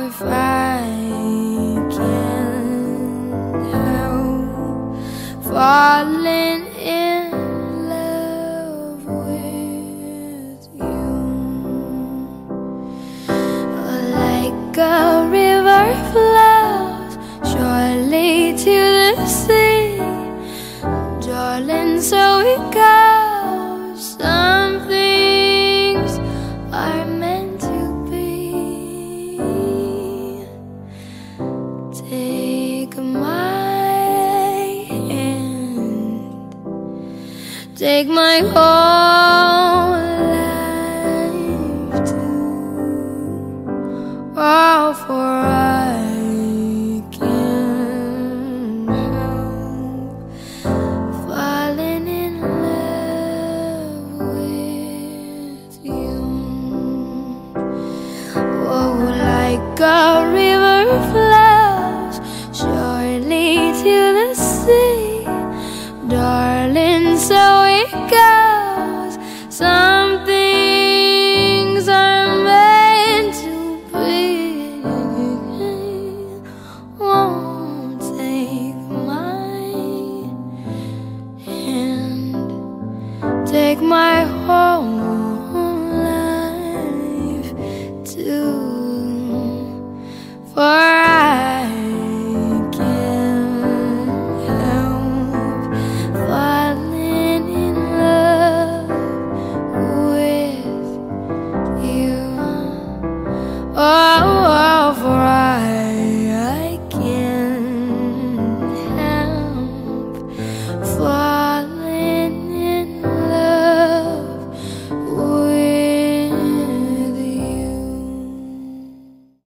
if I can't help falling in love with you like a river flows surely to the sea, darling. So it goes. Take my whole life too. Oh, for I can't help falling in love with you. Oh, like a river take my whole life too. For